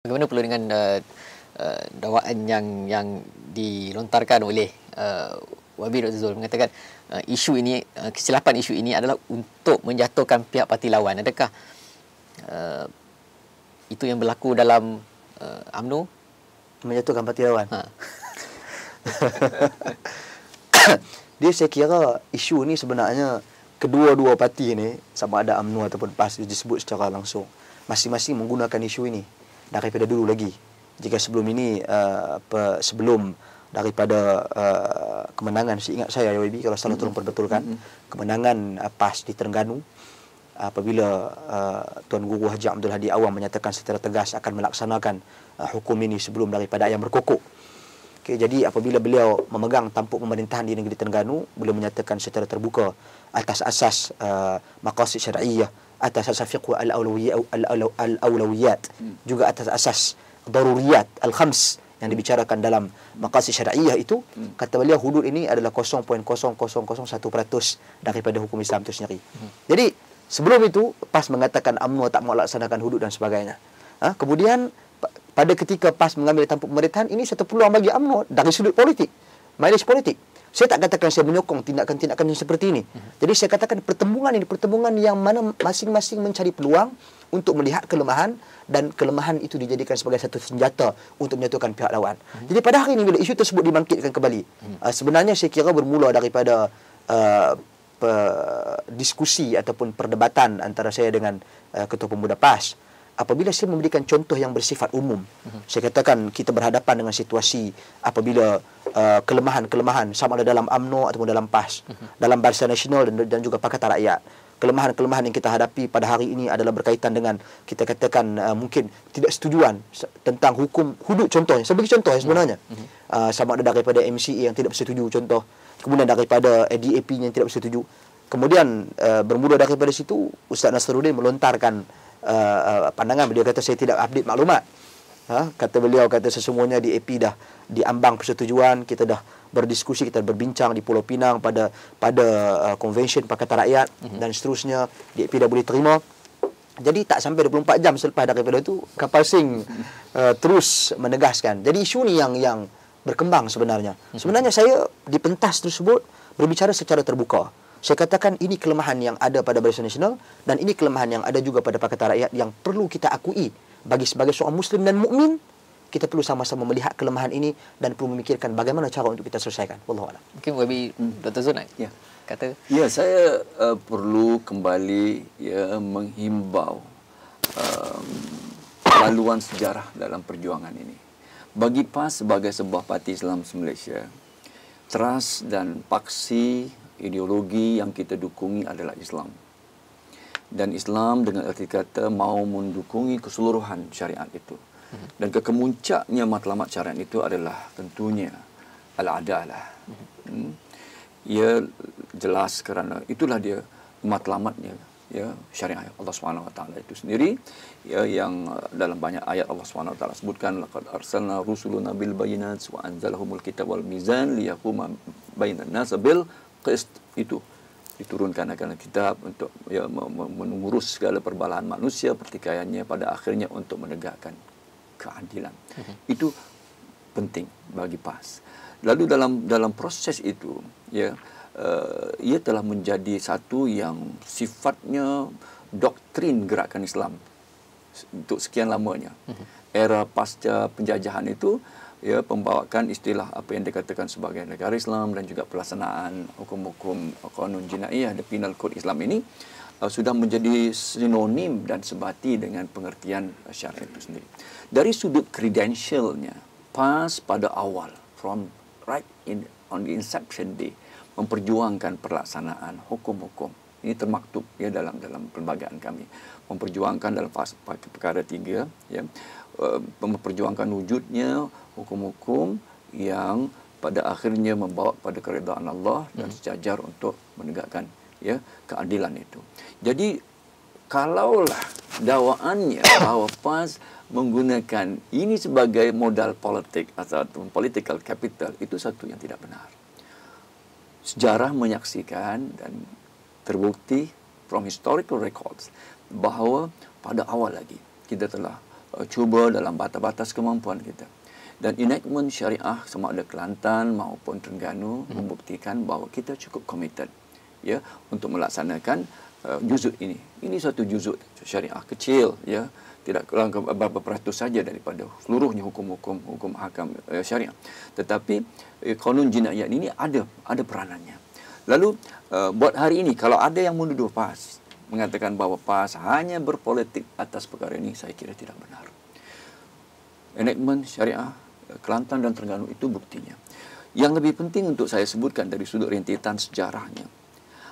Bagaimana pula dengan uh, uh, dakwaan yang yang dilontarkan oleh uh, Wabi Dr. Zul mengatakan uh, isu ini uh, kesilapan isu ini adalah untuk menjatuhkan pihak parti lawan. Adakah uh, itu yang berlaku dalam uh, AMNO menjatuhkan parti lawan? Ha. Dia saya kira isu ni sebenarnya kedua-dua parti ni sama ada AMNO ataupun PAS disebut secara langsung masing-masing menggunakan isu ini daripada dulu lagi. Jika sebelum ini uh, sebelum daripada uh, kemenangan seingat saya YB kalau salah tolong perbetulkan mm-hmm. kemenangan uh, PAS di Terengganu apabila uh, Tuan Guru Haji Abdul Hadi Awang menyatakan secara tegas akan melaksanakan uh, hukum ini sebelum daripada ayam berkokok. Okay, jadi apabila beliau memegang tampuk pemerintahan di negeri Terengganu, beliau menyatakan secara terbuka atas asas uh, maqasid syar'iyyah atas asas fiqh al-awlawiyat juga atas asas daruriyat al-khams yang dibicarakan dalam maqasid syar'iyyah itu hmm. kata beliau hudud ini adalah 0.0001% daripada hukum Islam itu sendiri. Hmm. Jadi sebelum itu PAS mengatakan UMNO tak mau laksanakan hudud dan sebagainya. Ha? kemudian pada ketika PAS mengambil tampuk pemerintahan ini satu peluang bagi UMNO dari sudut politik, mileage politik. Saya tak katakan saya menyokong tindakan-tindakan yang seperti ini. Jadi saya katakan pertemuan ini pertemuan yang mana masing-masing mencari peluang untuk melihat kelemahan dan kelemahan itu dijadikan sebagai satu senjata untuk menyatukan pihak lawan. Hmm. Jadi pada hari ini bila isu tersebut dibangkitkan kembali, hmm. uh, sebenarnya saya kira bermula daripada uh, pe, diskusi ataupun perdebatan antara saya dengan uh, Ketua Pemuda PAS apabila saya memberikan contoh yang bersifat umum saya katakan kita berhadapan dengan situasi apabila uh, kelemahan-kelemahan sama ada dalam AMNO ataupun dalam PAS uh-huh. dalam Barisan Nasional dan, dan juga Pakatan Rakyat kelemahan-kelemahan yang kita hadapi pada hari ini adalah berkaitan dengan kita katakan uh, mungkin tidak setujuan tentang hukum hudud contohnya saya bagi contoh ya sebenarnya uh-huh. uh, sama ada daripada MCA yang tidak bersetuju contoh kemudian daripada DAP yang tidak bersetuju kemudian uh, bermula daripada situ Ustaz Nasruddin melontarkan uh, uh, pandangan beliau kata saya tidak update maklumat. Ha? kata beliau kata sesungguhnya di AP dah diambang persetujuan kita dah berdiskusi kita berbincang di Pulau Pinang pada pada uh, convention Pakatan Rakyat mm-hmm. dan seterusnya di AP dah boleh terima jadi tak sampai 24 jam selepas daripada itu kapal sing uh, terus menegaskan jadi isu ni yang yang berkembang sebenarnya mm-hmm. sebenarnya saya di pentas tersebut berbicara secara terbuka saya katakan ini kelemahan yang ada pada Barisan Nasional dan ini kelemahan yang ada juga pada Pakatan Rakyat yang perlu kita akui bagi sebagai seorang Muslim dan mukmin kita perlu sama-sama melihat kelemahan ini dan perlu memikirkan bagaimana cara untuk kita selesaikan. Wallahu a'lam. Mungkin Wabi hmm. Dr. Zunai ya. kata. Ya, saya uh, perlu kembali ya menghimbau um, laluan sejarah dalam perjuangan ini. Bagi PAS sebagai sebuah parti Islam Malaysia, trust dan paksi ideologi yang kita dukungi adalah Islam. Dan Islam dengan erti kata mau mendukungi keseluruhan syariat itu. Dan kekemuncaknya matlamat syariat itu adalah tentunya al-adalah. Hmm. Ia jelas kerana itulah dia matlamatnya ya syariat Allah Subhanahu wa taala itu sendiri ya yang dalam banyak ayat Allah Subhanahu wa taala sebutkan laqad arsalna rusuluna bil bayinat wa anzalahumul kitab wal mizan liyaquma bainan nas bil qist itu diturunkan akan kitab untuk ya, mengurus segala perbalahan manusia pertikaiannya pada akhirnya untuk menegakkan keadilan. Uh-huh. Itu penting bagi PAS. Lalu dalam dalam proses itu ya uh, ia telah menjadi satu yang sifatnya doktrin gerakan Islam untuk sekian lamanya. Uh-huh. Era pasca penjajahan itu ya pembawakan istilah apa yang dikatakan sebagai negara Islam dan juga pelaksanaan hukum-hukum kanun jinayah the penal code Islam ini uh, sudah menjadi sinonim dan sebati dengan pengertian syariat itu sendiri. Dari sudut credentialnya, PAS pada awal from right in on the inception day memperjuangkan pelaksanaan hukum-hukum. Ini termaktub ya dalam dalam perlembagaan kami. Memperjuangkan dalam fasa perkara tiga ya uh, memperjuangkan wujudnya hukum-hukum yang pada akhirnya membawa pada keredaan Allah dan hmm. sejajar untuk menegakkan ya keadilan itu. Jadi kalaulah dakwaannya bahawa PAS menggunakan ini sebagai modal politik atau political capital itu satu yang tidak benar. Sejarah menyaksikan dan terbukti from historical records bahawa pada awal lagi kita telah uh, cuba dalam batas-batas kemampuan kita. Dan enactment syariah sama ada Kelantan maupun Terengganu hmm. membuktikan bahawa kita cukup committed ya untuk melaksanakan uh, juzuk ini. Ini satu juzuk syariah kecil ya tidak kurang beberapa peratus saja daripada seluruhnya hukum-hukum hukum hakam uh, syariah. Tetapi uh, kanun jinayat ini ada ada peranannya. Lalu uh, buat hari ini kalau ada yang menuduh PAS mengatakan bahawa PAS hanya berpolitik atas perkara ini saya kira tidak benar. Enactment syariah Kelantan dan Terengganu itu buktinya. Yang lebih penting untuk saya sebutkan dari sudut rentetan sejarahnya.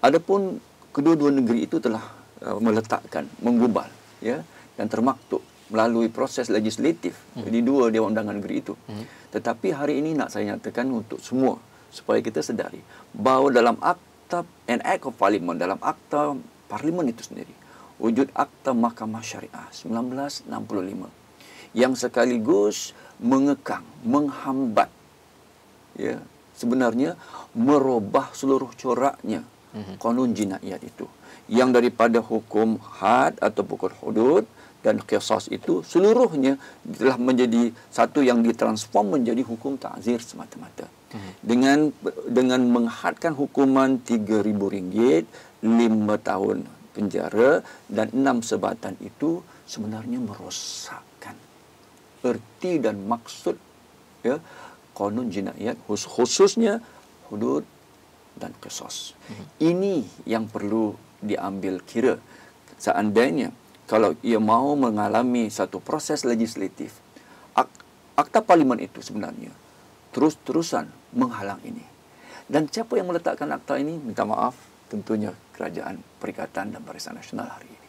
Adapun kedua-dua negeri itu telah uh, meletakkan, menggubal ya dan termaktub melalui proses legislatif hmm. di dua Dewan Undangan Negeri itu. Hmm. Tetapi hari ini nak saya nyatakan untuk semua supaya kita sedari bahawa dalam akta an act of parliament dalam akta parlimen itu sendiri wujud akta mahkamah syariah 1965 yang sekaligus mengekang, menghambat ya sebenarnya merubah seluruh coraknya mm-hmm. kanun jinayat itu yang daripada hukum had atau hukum hudud dan qisas itu seluruhnya telah menjadi satu yang ditransform menjadi hukum ta'zir semata-mata mm-hmm. dengan dengan menghadkan hukuman RM3000 5 tahun penjara dan 6 sebatan itu sebenarnya merosak erti dan maksud ya kanun jinayat khususnya hudud dan qisas. Mm-hmm. Ini yang perlu diambil kira seandainya kalau ia mahu mengalami satu proses legislatif ak- akta parlimen itu sebenarnya terus-terusan menghalang ini. Dan siapa yang meletakkan akta ini? Minta maaf, tentunya Kerajaan Perikatan dan Barisan Nasional hari ini.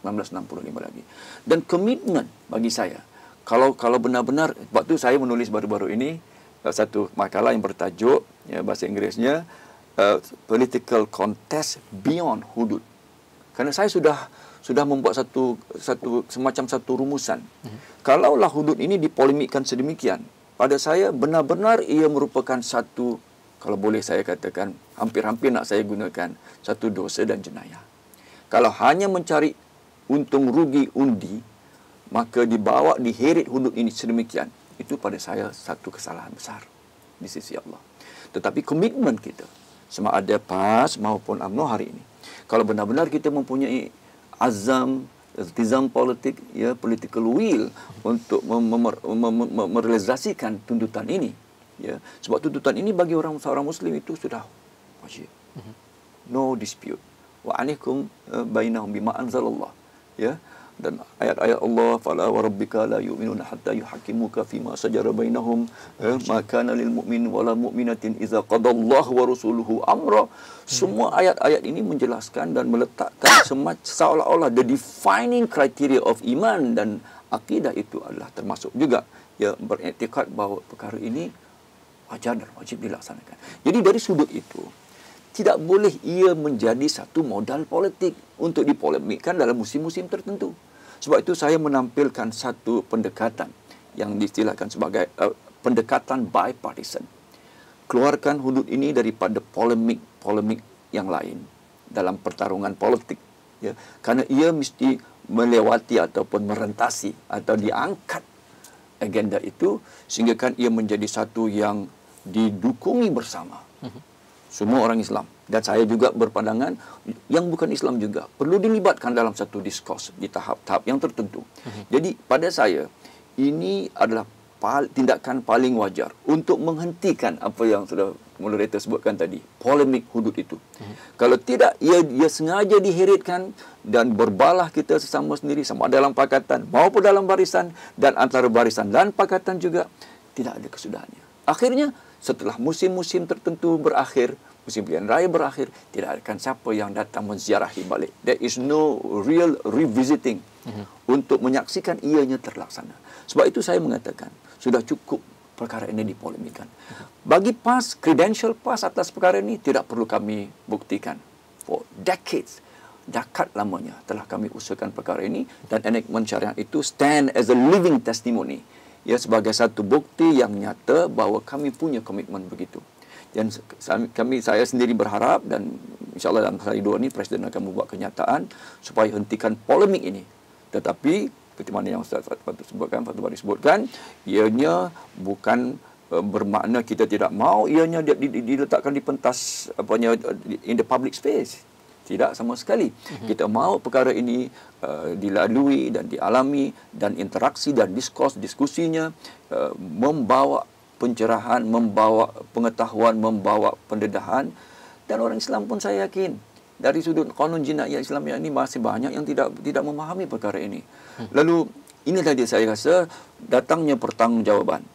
1965 lagi. Dan komitmen bagi saya kalau kalau benar-benar waktu saya menulis baru-baru ini uh, satu makalah yang bertajuk ya bahasa Inggerisnya uh, political contest beyond hudud. Karena saya sudah sudah membuat satu satu semacam satu rumusan. Mm-hmm. Kalaulah hudud ini dipolemikkan sedemikian, pada saya benar-benar ia merupakan satu kalau boleh saya katakan hampir-hampir nak saya gunakan satu dosa dan jenayah. Kalau hanya mencari untung rugi undi maka dibawa diheret hudud ini sedemikian itu pada saya satu kesalahan besar di sisi Allah tetapi komitmen kita sama ada PAS maupun UMNO hari ini kalau benar-benar kita mempunyai azam iltizam politik ya political will untuk merealisasikan tuntutan ini ya. Sebab tuntutan ini bagi orang seorang muslim itu sudah wajib. Mhm. no dispute. Wa alaikum eh, bainahum bima anzalallah. Ya. Dan ayat-ayat Allah fala wa rabbika la yu'minuna hatta yuhaqqimuka fima sajara bainahum eh, ma kana lil mu'min wala mu'minatin idza qadallahu wa rasuluhu amra. Semua ayat-ayat ini menjelaskan dan meletakkan semacam seolah-olah the defining criteria of iman dan akidah itu adalah termasuk juga ya beriktikad bahawa perkara ini wajar dan wajib dilaksanakan jadi dari sudut itu tidak boleh ia menjadi satu modal politik untuk dipolemikkan dalam musim-musim tertentu. Sebab itu saya menampilkan satu pendekatan yang diistilahkan sebagai uh, pendekatan bipartisan. Keluarkan hudud ini daripada polemik-polemik yang lain dalam pertarungan politik. Ya. Karena ia mesti melewati ataupun merentasi atau diangkat agenda itu sehingga kan ia menjadi satu yang didukungi bersama. Semua orang Islam dan saya juga berpandangan yang bukan Islam juga perlu dilibatkan dalam satu diskurs di tahap-tahap yang tertentu. Jadi pada saya ini adalah tindakan paling wajar untuk menghentikan apa yang sudah moderator sebutkan tadi, polemik hudud itu. Kalau tidak ia ia sengaja diheritkan dan berbalah kita sesama sendiri sama dalam pakatan maupun dalam barisan dan antara barisan dan pakatan juga tidak ada kesudahannya. Akhirnya setelah musim-musim tertentu berakhir, musim pilihan raya berakhir, tidak akan siapa yang datang menziarahi balik. There is no real revisiting uh-huh. untuk menyaksikan ianya terlaksana. Sebab itu saya mengatakan, sudah cukup perkara ini dipolemikan. Uh-huh. Bagi PAS, credential PAS atas perkara ini tidak perlu kami buktikan. For decades, dekat lamanya telah kami usahakan perkara ini dan enactment syariah itu stand as a living testimony ya sebagai satu bukti yang nyata bahawa kami punya komitmen begitu. Dan kami saya sendiri berharap dan insyaallah dalam hari dua ini presiden akan membuat kenyataan supaya hentikan polemik ini. Tetapi seperti mana yang Ustaz Fatul sebutkan, Fatul Bari sebutkan, ianya bukan uh, bermakna kita tidak mau, ianya di- di- di- diletakkan di pentas apanya in the public space. Tidak sama sekali. Mm-hmm. Kita mahu perkara ini uh, dilalui dan dialami dan interaksi dan diskurs diskusinya uh, membawa pencerahan, membawa pengetahuan, membawa pendedahan dan orang Islam pun saya yakin dari sudut kanun jinayah Islam yang ini masih banyak yang tidak tidak memahami perkara ini. Lalu inilah dia saya rasa datangnya pertanggungjawaban